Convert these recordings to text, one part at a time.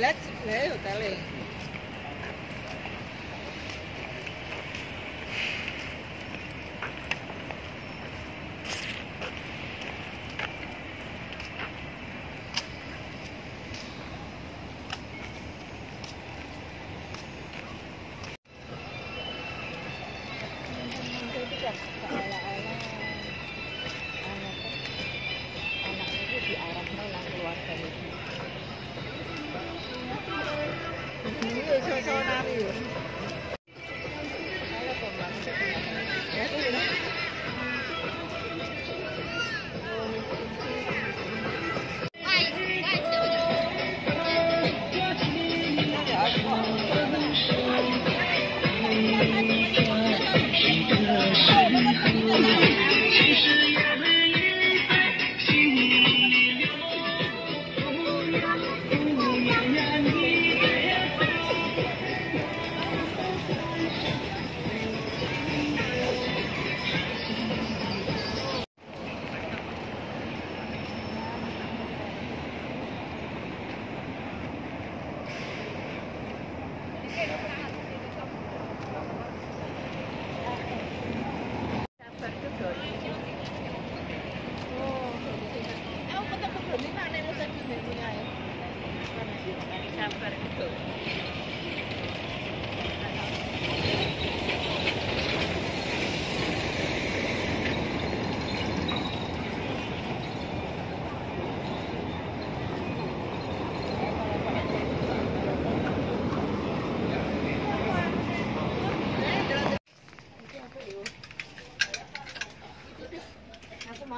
来来，有得雷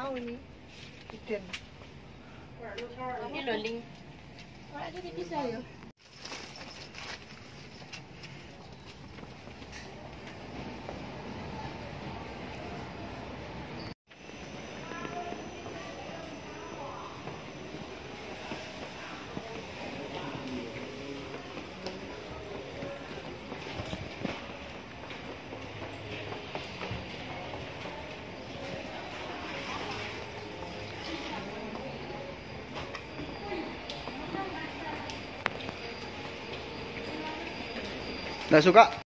mau ni. Chicken. Ini loling. Wala jadi bisa yo. Nggak suka?